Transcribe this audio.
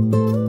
Música